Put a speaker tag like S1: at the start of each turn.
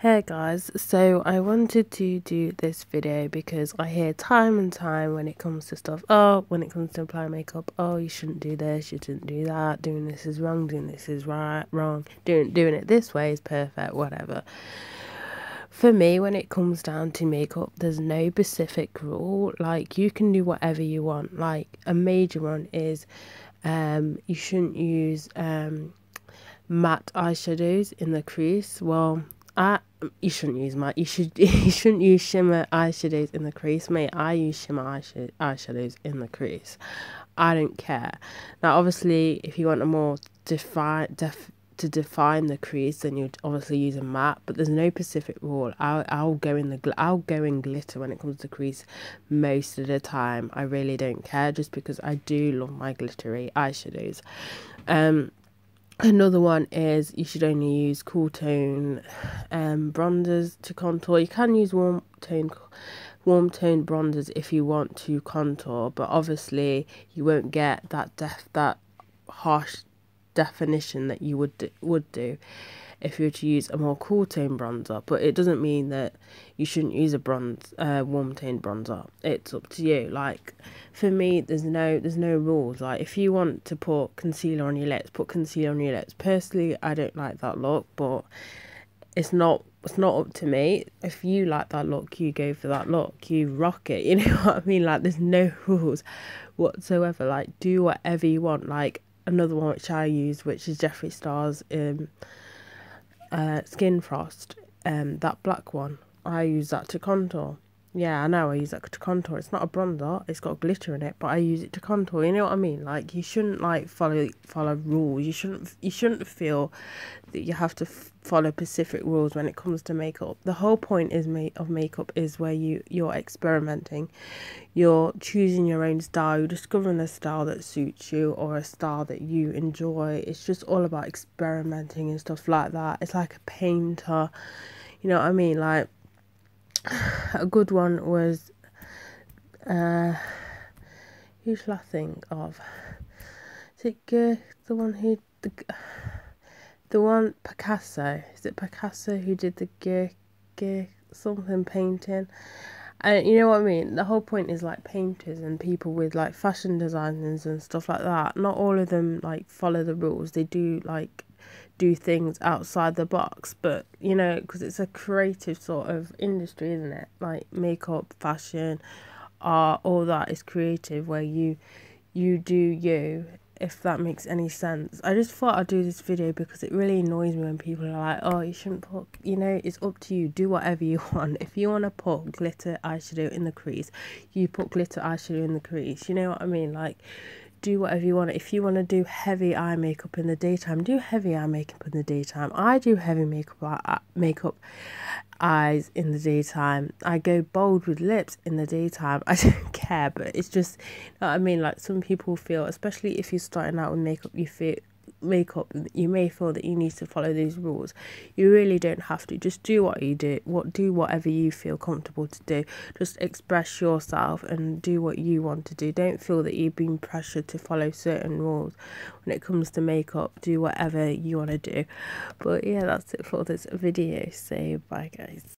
S1: Hey guys, so I wanted to do this video because I hear time and time when it comes to stuff, oh, when it comes to applying makeup, oh, you shouldn't do this, you shouldn't do that, doing this is wrong, doing this is right, wrong, doing, doing it this way is perfect, whatever. For me, when it comes down to makeup, there's no specific rule. Like, you can do whatever you want. Like, a major one is um, you shouldn't use um, matte eyeshadows in the crease. Well, I you shouldn't use my you should you shouldn't use shimmer eyeshadows in the crease. Mate i use shimmer eyeshadows in the crease? I don't care. Now obviously if you want a more define def to define the crease then you'd obviously use a matte but there's no specific rule i'll, I'll go in the i'll go in glitter when it comes to crease most of the time. I really don't care just because i do love my glittery eyeshadows. Um Another one is you should only use cool tone um, bronzers to contour. You can use warm tone warm tone bronzers if you want to contour, but obviously you won't get that def that harsh definition that you would would do if you were to use a more cool tone bronzer. But it doesn't mean that you shouldn't use a bronze, uh, warm tone bronzer. It's up to you. Like for me, there's no there's no rules. Like if you want to put concealer on your lips, put concealer on your lips. Personally, I don't like that look, but it's not it's not up to me. If you like that look, you go for that look. You rock it. You know what I mean? Like there's no rules whatsoever. Like do whatever you want. Like another one which I use, which is Jeffree Star's um uh, Skin Frost, um, that black one. I use that to contour. Yeah, I know I use that to contour. It's not a bronzer. It's got glitter in it, but I use it to contour. You know what I mean? Like you shouldn't like follow follow rules. You shouldn't you shouldn't feel that you have to follow specific rules when it comes to makeup. The whole point is made of makeup is where you you're experimenting. You're choosing your own style. You're discovering a style that suits you or a style that you enjoy. It's just all about experimenting and stuff like that. It's like a painter. You know what I mean? Like a good one was uh shall I think of? Is it the one who the the one Picasso? Is it Picasso who did the G- G- something painting? And you know what I mean? The whole point is like painters and people with like fashion designers and stuff like that. Not all of them like follow the rules. They do like do things outside the box but you know because it's a creative sort of industry isn't it? Like makeup fashion art all that is creative where you you do you if that makes any sense. I just thought i'd do this video because it really annoys me when people are like oh you shouldn't put you know it's up to you. Do whatever you want. If you want to put glitter eyeshadow in the crease you put glitter eyeshadow in the crease. You know what i mean? Like do whatever you want. If you want to do heavy eye makeup in the daytime, do heavy eye makeup in the daytime. I do heavy makeup uh, uh, makeup eyes in the daytime. I go bold with lips in the daytime. I don't care, but it's just, you know I mean? Like some people feel, especially if you're starting out with makeup, you feel makeup you may feel that you need to follow these rules. You really don't have to. Just do what you do what do whatever you feel comfortable to do. Just express yourself and do what you want to do. Don't feel that you've been pressured to follow certain rules when it comes to makeup. Do whatever you want to do. But yeah that's it for this video. So bye guys